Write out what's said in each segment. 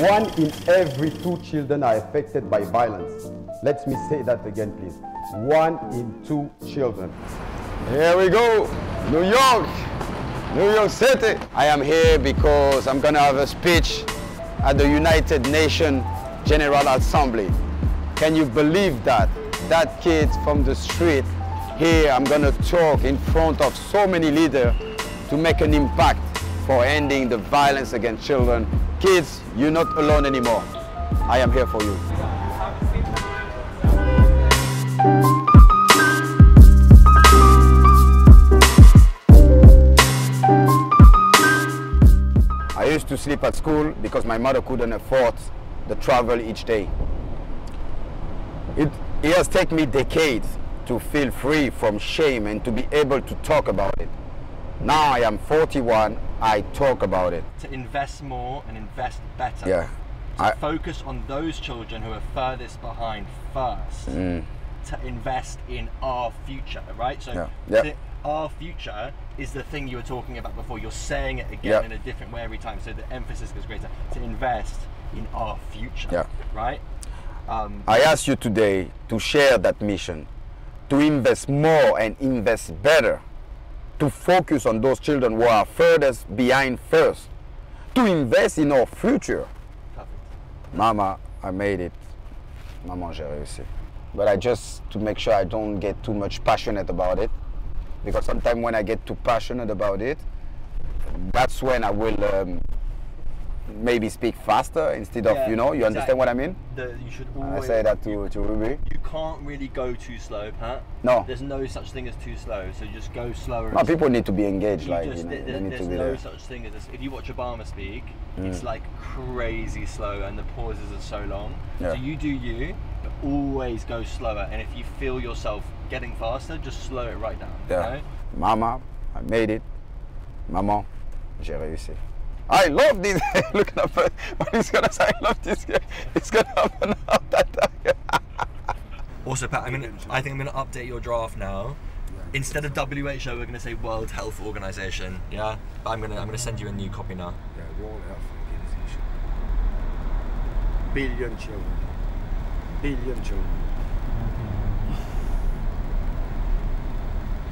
One in every two children are affected by violence. Let me say that again, please. One in two children. Here we go, New York, New York City. I am here because I'm gonna have a speech at the United Nations General Assembly. Can you believe that? That kid from the street, here I'm gonna talk in front of so many leaders to make an impact for ending the violence against children. Kids, you're not alone anymore. I am here for you. I used to sleep at school because my mother couldn't afford the travel each day. It, it has taken me decades to feel free from shame and to be able to talk about it. Now I am 41, I talk about it. to invest more and invest better. Yeah. To I- focus on those children who are furthest behind first. Mm. To invest in our future, right? So Yeah. Yeah. the- our future is the thing you were talking about before. You're saying it again Yeah. in a different way every time, so the emphasis goes greater. To invest in our future, Yeah. right? Um, I ask you today to share that mission, to invest more and invest better, to focus on those children who are furthest behind first, to invest in our future. perfect. Mama, I made it. Maman, j'ai réussi. But I just to make sure I don't get too much passionate about it, because sometimes when I get too passionate about it, that's when I will um, maybe speak faster instead of Yeah, you know. You understand what I mean? The, you should I say that to to Ruby. You can't really go too slow, Pat. No. There's no such thing as too slow. So just go slower. No, people need to be engaged. You like just- you know, there- there's no there. such thing as this. If you watch Obama speak, Mm. it's like crazy slow and the pauses are so long. Yeah. So you do you, but always go slower. And if you feel yourself getting faster, just slow it right down. you Yeah. know? Mama, I made it. Maman, j'ai réussi. I love this. Look at what he's gonna say. I love this. It's gonna happen after that. Also, Pat, I'm gonna, I think I'm going to update your draft now. Instead of WHO, we're going to say World Health Organization. Yeah, but I'm gonna I'm gonna send you a new copy now. Yeah, World Health Organization. Billion children. Billion children.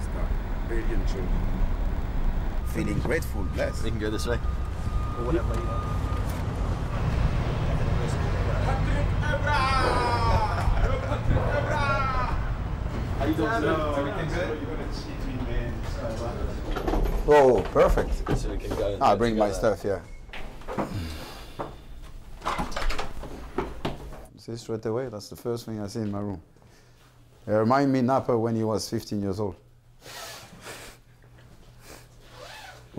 Start. Billion children. Feeling grateful, blessed. We can go this way. Or whatever you want. Oh, perfect. So we can go. and I'll go bring my stuff here. See straight away. That's the first thing I see in my room. It remind me Napper when he was 15 years old.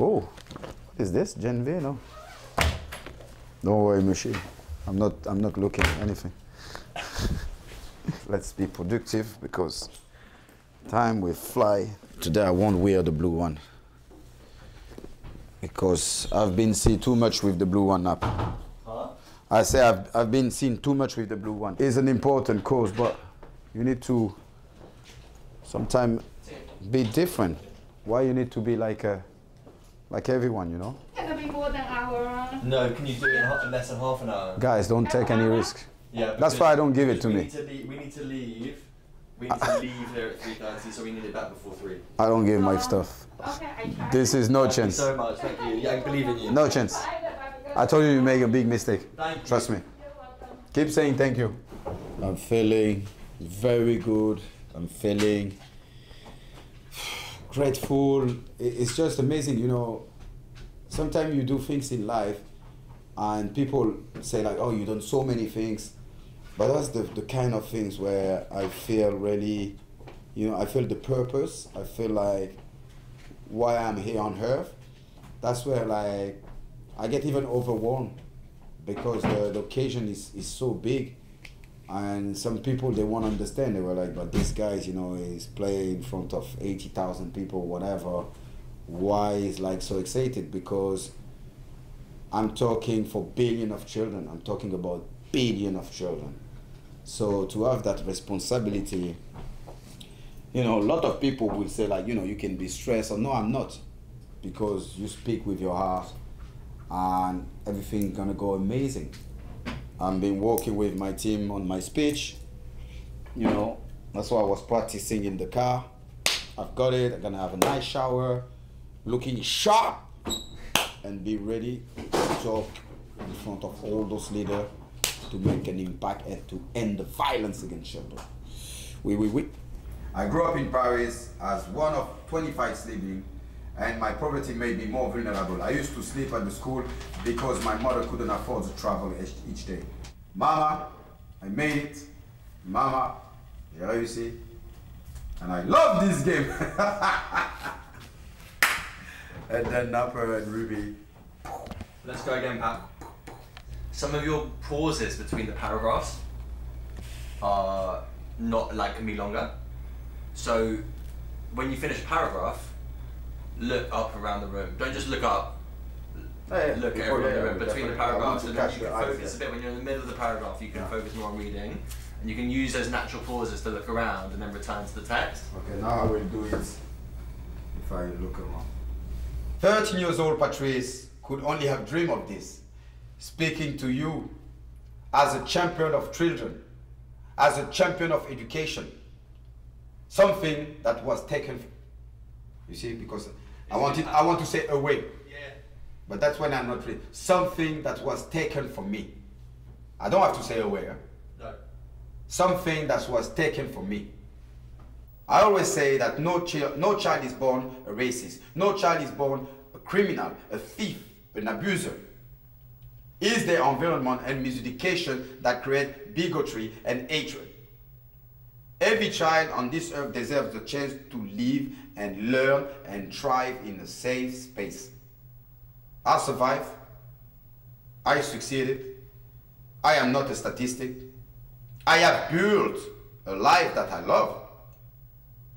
Oh, what is this? Gen V? No. Don't worry, machine. I'm not. I'm not looking at anything. Let's be productive because time will fly. Today I won't wear the blue one because I've been seen too much with the blue one up. I say I've, I've been seen too much with the blue one. It's an important cause, but you need to sometimes be different. Why you need to be like a, like everyone, you know? Can it be more than an hour? No, can you do it in ha- less than half an hour? Guys, don't take any risk. Yeah. That's why I don't give it to we me. Need to leave, we need to leave. We need to leave here at three thirty, so we need it back before three. I don't give my oh, stuff. Okay, I try. This is no Thank you chance. so much. Thank you. Yeah, I believe in you. No chance. I told you you make a big mistake. Thank you. Trust me. Keep saying thank you. I'm feeling very good. I'm feeling grateful. It's just amazing, you know. Sometimes you do things in life, and people say like, "Oh, you done so many things," but that's the the kind of things where I feel really, you know, I feel the purpose. I feel like why I'm here on earth. That's where like I get even overwhelmed because the, the occasion is, is so big and some people they won't understand. They were like but this guy's you know is playing in front of 80,000 people whatever. Why is like so excited? Because I'm talking for billion of children. I'm talking about billion of children. So to have that responsibility you know a lot of people will say like you know you can be stressed. Or no I'm not. Because you speak with your heart and everything gonna go amazing I've been working with my team on my speech. You know, that's why I was practicing in the car. I've got it. I'm gonna have a nice shower, looking sharp, and be ready to talk in front of all those leaders to make an impact and to end the violence against children. Oui, oui, oui. I grew up in Paris as one of 25 sleeping, and my poverty made me more vulnerable. I used to sleep at the school because my mother couldn't afford to travel each, each day. Mama, I made it. Mama, j'ai réussi. And I love this game. and then Napper and Ruby. Let's go again, Pat. Some of your pauses between the paragraphs are not like me longer. So when you finish a paragraph, look up around the room. Don't just look up. Yeah, yeah, Look before- everywhere in the room between the definitely. I want paragraphs, and then you can focus a bit when you're in the middle of the paragraph. You can focus more on reading, and you can use those natural pauses to look around and then return to the text. Okay, now I will do it if I look around. 13 years old Patrice could only have dreamed of this, speaking to you as a champion of children, as a champion of education, something that was taken. You see, because I wanted, I want to say away, Yeah. but that's when I'm not ready. Something that was taken from me. I don't have to say away. huh? No. something that was taken from me. I always say that no, chi- no child is born a racist, no child is born a criminal, a thief, an abuser. It is the environment and miseducation that create bigotry and hatred. Every child on this earth deserves the chance to live and learn and thrive in a safe space. I survived. I succeeded. I am not a statistic. I have built a life that I love,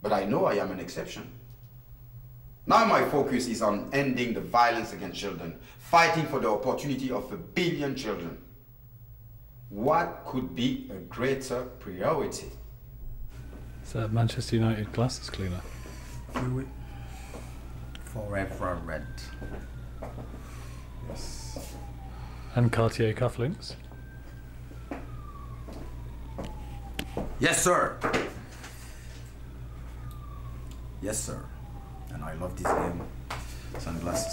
but I know I am an exception. Now my focus is on ending the violence against children, fighting for the opportunity of a billion children. What could be a greater priority? Is that Manchester United glasses cleaner? Forever red. Yes. And Cartier cufflinks? Yes, sir. Yes, sir. And I love this game. Sunglasses.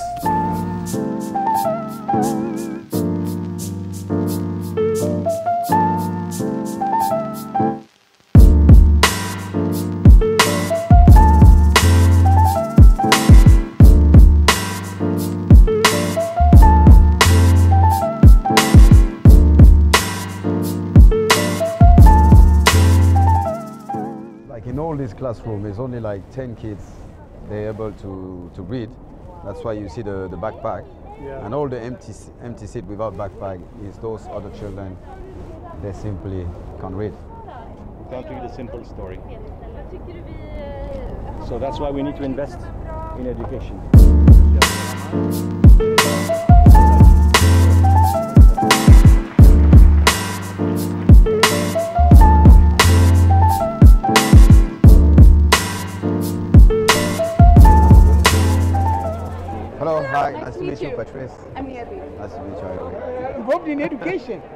Classroom, is only like 10 kids they're able to, to read. That's why you see the, the backpack. And all the empty, empty seat without backpack is those other children, they simply can't read. can't read a simple story. So that's why we need to invest in education.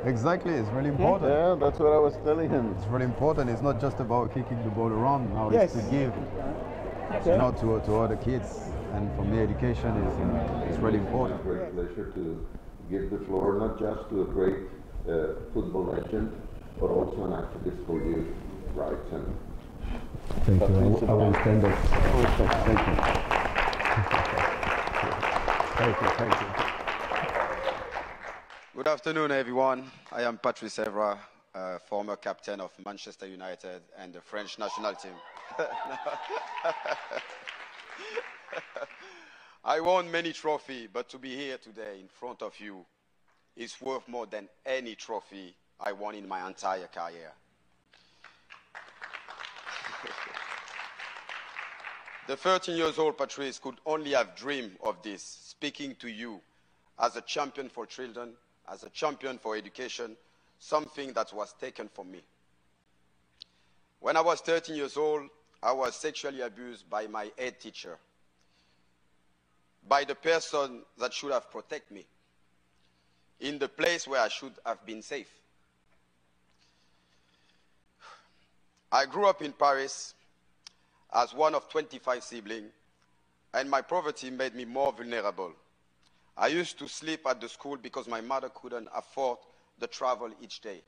Exactly, it's really important. Yeah, that's what I was telling him. It's really important. It's not just about kicking the ball around. Now Yes. it's to give, Okay. you know, to, to other kids. And for me, education is, uh, is really important. great pleasure to give the floor not just to a great uh, football legend, but also an activist for youth rights. And Thank you. I will- I will stand up. Thank you. Thank you. Thank you. Good afternoon, everyone. I am Patrice Evra, uh, former captain of Manchester United and the French national team. I won many trophies, but to be here today in front of you is worth more than any trophy I won in my entire career. The 13 years old Patrice could only have dreamed of this, speaking to you as a champion for children, as a champion for education, something that was taken from me. When I was 13 years old, I was sexually abused by my head teacher, by the person that should have protected me, in the place where I should have been safe. I grew up in Paris as one of 25 siblings, and my poverty made me more vulnerable. I used to sleep at the school because my mother couldn't afford the travel each day.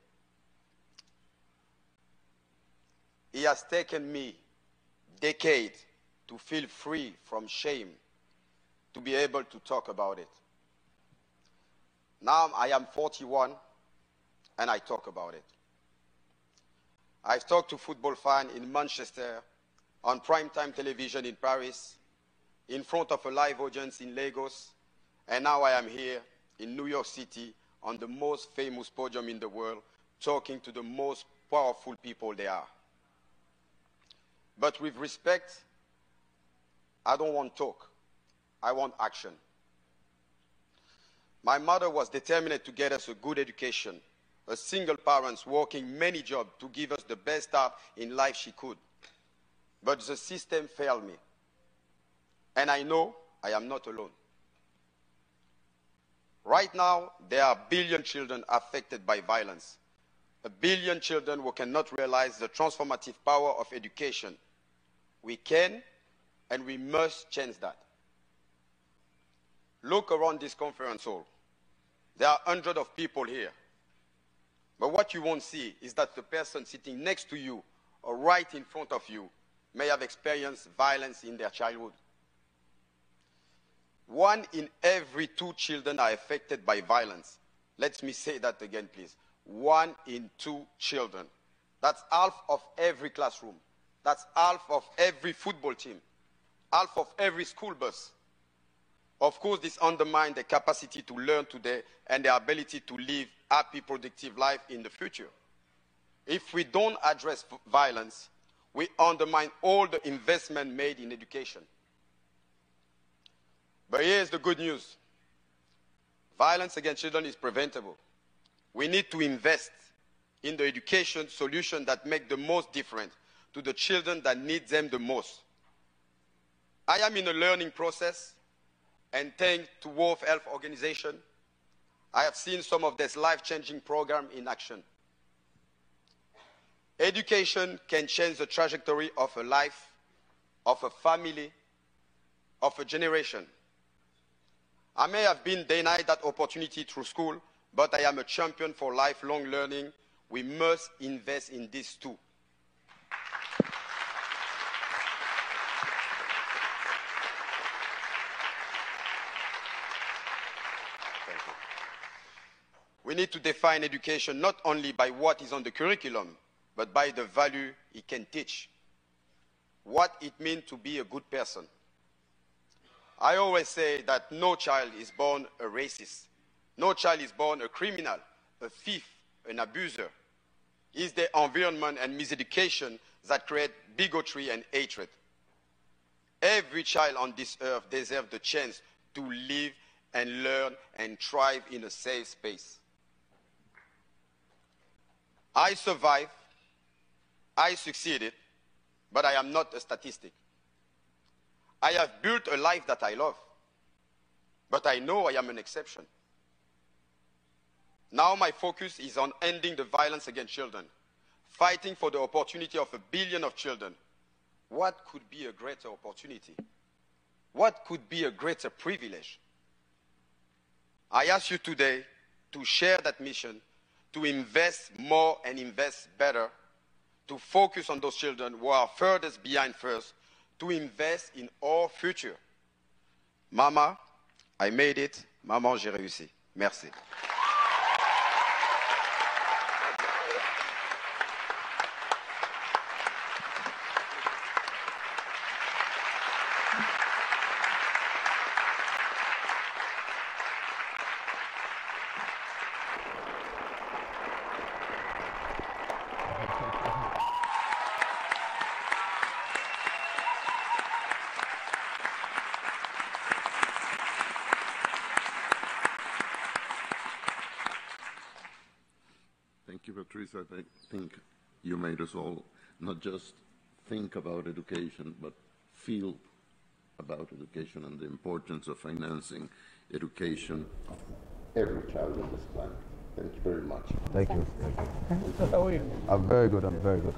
It has taken me decades to feel free from shame, to be able to talk about it. Now I am 41 and I talk about it. I've talked to football fans in Manchester, on primetime television in Paris, in front of a live audience in Lagos, and now I am here in New York City on the most famous podium in the world, talking to the most powerful people there are. But with respect, I don't want talk. I want action. My mother was determined to get us a good education, a single parent working many jobs to give us the best start in life she could. But the system failed me. And I know I am not alone. Right now, there are a billion children affected by violence. A billion children who cannot realize the transformative power of education. We can and we must change that. Look around this conference hall. There are hundreds of people here. But what you won't see is that the person sitting next to you or right in front of you may have experienced violence in their childhood. One in every two children are affected by violence. Let me say that again, please. One in two children. That's half of every classroom. That's half of every football team. Half of every school bus. Of course, this undermines their capacity to learn today and their ability to live happy, productive life in the future. If we don't address violence, we undermine all the investment made in education. But here's the good news. Violence against children is preventable. We need to invest in the education solution that make the most difference to the children that need them the most. I am in a learning process and thanks to World Health Organization, I have seen some of this life-changing program in action. Education can change the trajectory of a life, of a family, of a generation. I may have been denied that opportunity through school, but I am a champion for lifelong learning. We must invest in this too. We need to define education not only by what is on the curriculum, but by the value it can teach. What it means to be a good person. I always say that no child is born a racist. No child is born a criminal, a thief, an abuser. It's the environment and miseducation that create bigotry and hatred. Every child on this earth deserves the chance to live and learn and thrive in a safe space. I survived, I succeeded, but I am not a statistic. I have built a life that I love, but I know I am an exception. Now my focus is on ending the violence against children, fighting for the opportunity of a billion of children. What could be a greater opportunity? What could be a greater privilege? I ask you today to share that mission to invest more and invest better, to focus on those children who are furthest behind first, to invest in our future. Mama, I made it. Maman, j'ai réussi. Merci. Patrice, I think you made us all not just think about education, but feel about education and the importance of financing education of every child in this planet. Thank you very much. Thank you. Thank you. How are you? I'm very good. I'm very good.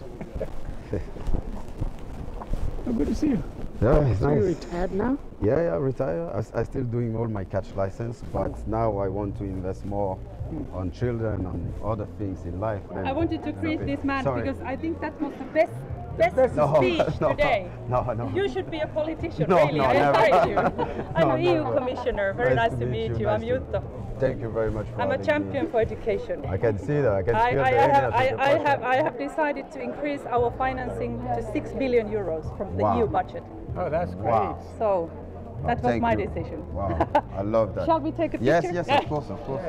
Oh, good to see you. Yeah, it's So nice. you retired now? Yeah, yeah, retire. I, s- I still doing all my catch license, but oh. now I want to invest more hmm. on children, on other things in life. I wanted to than a greet bit- this man Sorry. because I think that was the best best No, speech no, today. no, no. You should be a politician, No, really. no, I never. encourage you. I'm No, an EU never. commissioner. Very nice, to meet you. I'm nice Jutta. Thank you very much for I'm a champion me. for education. I can see that. I can I, feel I, the I, have, I, I, have. I have decided to increase our financing to 6 billion euros from the Wow. EU budget. Oh, that's great. Wow. So that was Thank my you. decision. Wow, I love that. Shall we take a Yes, picture? yes, yes, of course, of course.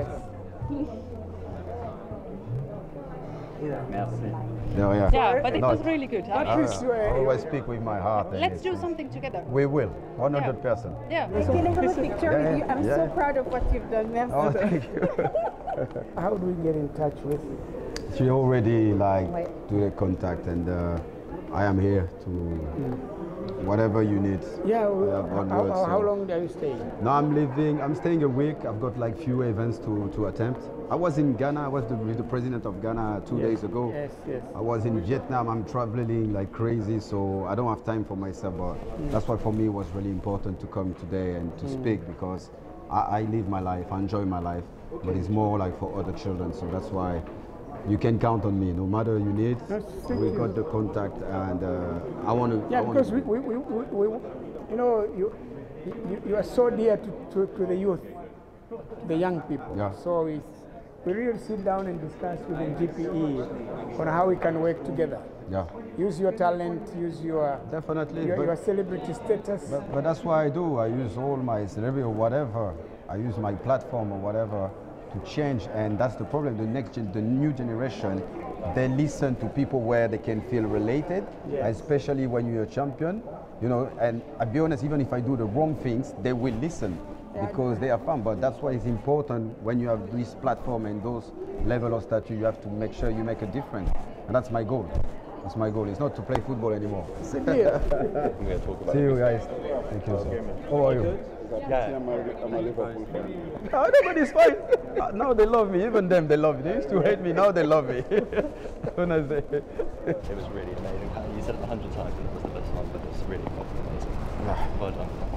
Merci. No, yeah. Yeah, but it No, was really good. I, I- I always speak with my heart. Let's do something together. We will, 100 percent. Yeah. Can I have a picture Yeah, with you? I'm yeah. so proud of what you've done. Merci. Oh, thank you. How do we get in touch with you? She already like do the contact, and uh, I am here to whatever you need. Yeah, I well, have one how, word, how, long are you staying? No, I'm leaving. I'm staying a week. I've got like few events to, to attempt. I was in Ghana. I was the, with the president of Ghana two Yes, days ago. yes, yes. I was in Vietnam. I'm traveling like crazy, so I don't have time for myself. But that's why for me it was really important to come today and to Mm. speak because I, I live my life. I enjoy my life, but it's more like for other children. So that's why you can count on me. No matter you need, we got the contact, and uh, I want to. Yeah, because we, we, we, we, we you know, you, you, you are so dear to, to, to the youth, the young people. Yeah. So it's, we really sit down and discuss within GPE on how we can work together. Yeah. Use your talent, use your Definitely, your, but- your celebrity status. But, but that's what I do. I use all my celebrity or whatever. I use my platform or whatever to change, and that's the problem. The next, gen, the new generation, they listen to people where they can feel related, Yes. especially when you're a champion. You know, and I'll be honest, even if I do the wrong things, they will listen because they are fun. But that's why it's important when you have this platform and those level of stature, you have to make sure you make a difference, and that's my goal. That's my goal. It's not to play football anymore. Same here. See you guys. Thank you. sir. How are you? Yeah. I'm a, I'm a Liverpool fan. Oh, nobody's fine. Uh, now they love me. Even them, they love me. They used to hate me. Now they love me. when I say, It was really amazing. You said it a hundred times, and it was the best one, but it's really fucking amazing. Well done.